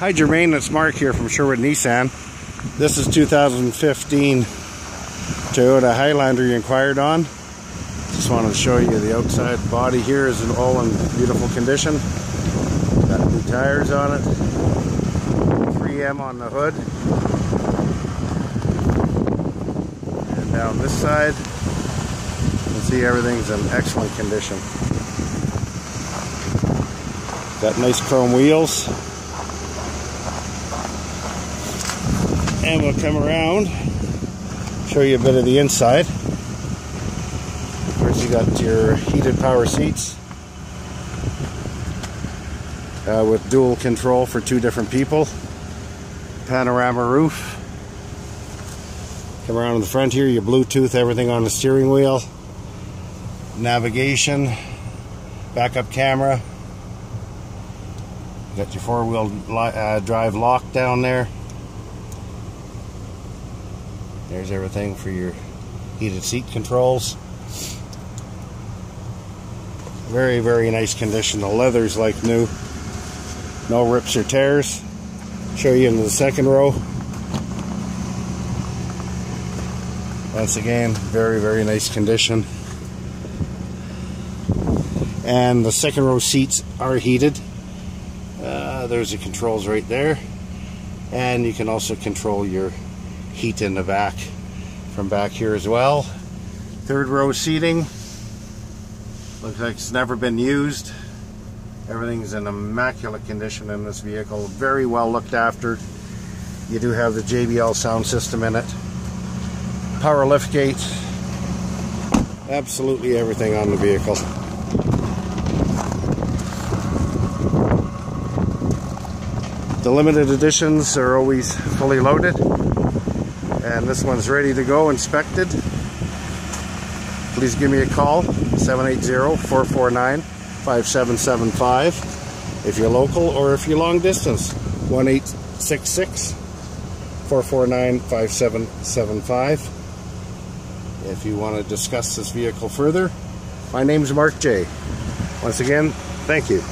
Hi Jermaine, it's Mark here from Sherwood Nissan. This is 2015 Toyota Highlander you inquired on. Just wanted to show you the outside body here is in all in beautiful condition. Got new tires on it. 3M on the hood. And down this side, you can see everything's in excellent condition. Got nice chrome wheels. And we'll come around show you a bit of the inside. First you got your heated power seats uh, with dual control for two different people. Panorama roof. Come around in the front here your bluetooth everything on the steering wheel. Navigation. Backup camera. Got your four-wheel uh, drive lock down there there's everything for your heated seat controls. Very, very nice condition. The leather's like new. No rips or tears. Show you into the second row. Once again, very, very nice condition. And the second row seats are heated. Uh, there's the controls right there. And you can also control your heat in the back from back here as well. Third row seating. Looks like it's never been used. Everything's in immaculate condition in this vehicle. Very well looked after. You do have the JBL sound system in it. Power lift gate. Absolutely everything on the vehicle. The limited editions are always fully loaded and this one's ready to go inspected. Please give me a call 780-449-5775 if you're local or if you're long distance 1-866-449-5775 if you want to discuss this vehicle further my name is Mark J. Once again thank you